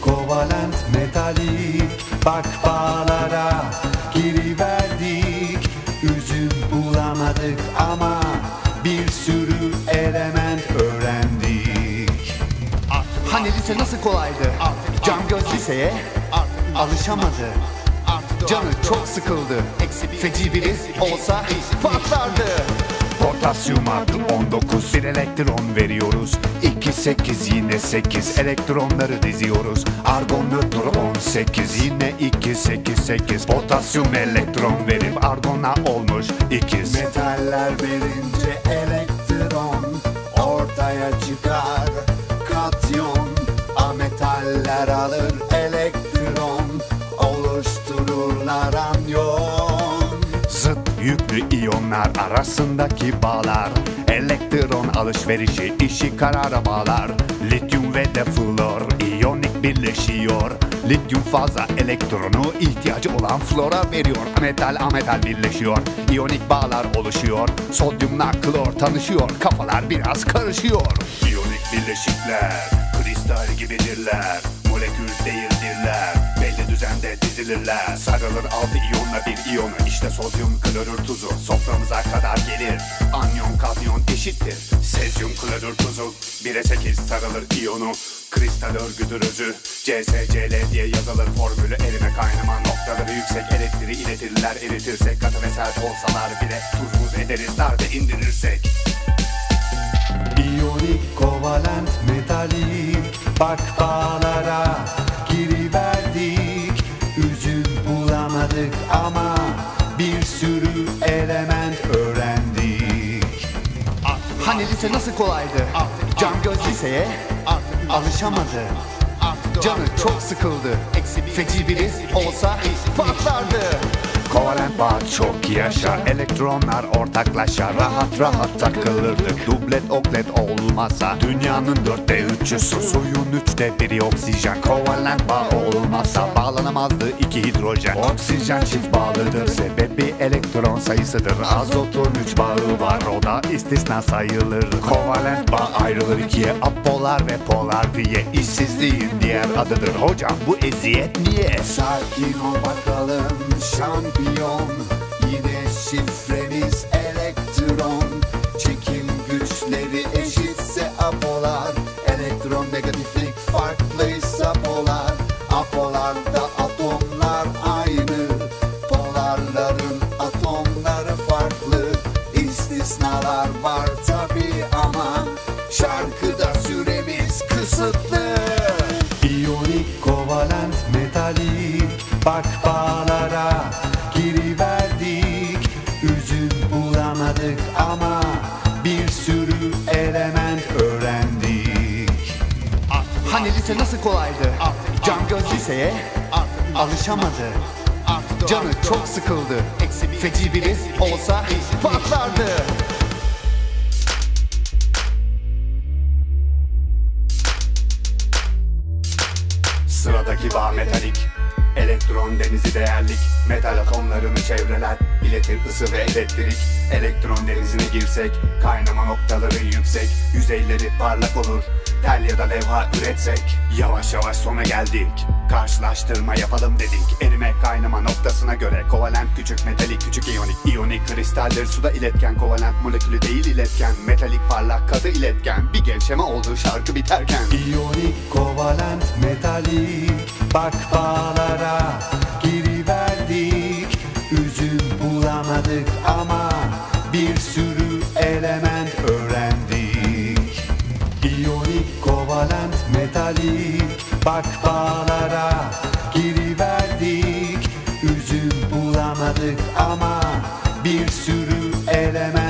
kovalent metalik Bak bağlara giriverdik Üzüm bulamadık ama bir sürü element öğrendik Hani lise nasıl kolaydı? Can göz liseye alışamadı. Canı çok sıkıldı. Feci biri olsa patlardı. Potasyum artı 19 bir elektron veriyoruz 2 8 yine 8 elektronları diziyoruz. Argon nötr 18 yine 2 8 8 Potasyum elektron verip argona olmuş ikiz. Metaller verince elektron ortaya çıkar. Katyon ametaller alır. Elektron oluştururlar anyon. Zıt yüklü iyonlar arasındaki bağlar. Elektron alışverişi işi karara bağlar. Lityum ve de flor iyonik birleşiyor. Lityum fazla elektronu ihtiyacı olan flora veriyor. Metal ametal birleşiyor. İyonik bağlar oluşuyor. Sodyumla klor tanışıyor. Kafalar biraz karışıyor. İyonik birleşikler kristal gibidirler. Molekül değildirler. Belli düzende dizilirler. Sarılır altı iyonla bir iyonu. İşte sodyum klorür tuzu Soframıza kadar gelir. Anyon kadyon eşittir Klorür tuzu 1'e 8 sarılır iyonu. Kristal örgüdür özü CSCl diye yazılır formülü. Erime kaynama noktaları yüksek Elektriği iletirler eritirsek Katı ve sert olsalar bile Tuz buz ederiz. Darbe indirirsek. İyonik kovalent metalik Bak bağlara giriverdik. Üzüm bulamadık ama Bir sürü element öğrendik Hani lise nasıl kolaydı? Can göz liseye alışamadı. Canı çok sıkıldı. Feci biri olsa patlardı. Kovalent bağ çok yaşar. Elektronlar ortaklaşa Rahat rahat takılırdık. Dublet oklet olmasa Dünyanın dörtte üçü su Suyun üçte biri oksijen. Kovalent bağ olmasa Bağlanamazdı iki hidrojen. Oksijen çift bağlıdır Sebebi elektron sayısıdır. Azotun üç bağı var O da istisna sayılır. Kovalent bağ ayrılır ikiye. Apolar ve polar diye İşsizliğin diğer adıdır. Hocam bu eziyet niye? Sakin ol bakalım şampiyon Yine şifremiz elektron. Çekim güçleri eşitse apolar. Elektron negatiflik farklıysa polar. Apolarda atomlar aynı. Polarların atomları farklı. İstisnalar var tabi ama Şarkıda lise nasıl kolaydı? Can göz liseye alışamadı. Canı çok sıkıldı. Feci biri olsa patlardı. Sıradaki bağ metalik Elektron denizi değerlik Metal atomlarını çevreler iletir ısı ve elektrik Elektron denizine girsek Kaynama noktaları yüksek Yüzeyleri parlak olur Tel ya da levha üretsek Yavaş yavaş sona geldik. Karşılaştırma yapalım dedik Erime kaynama noktasına göre. Kovalent küçük metalik küçük iyonik İyonik kristaldir. Suda iletken Kovalent molekülü değil iletken. Metalik parlak katı iletken. Bir gevşeme oldu şarkı biterken. İyonik kovalent metalik Bak bağlara Bak bağlara giriverdik. Üzüm bulamadık ama Bir sürü element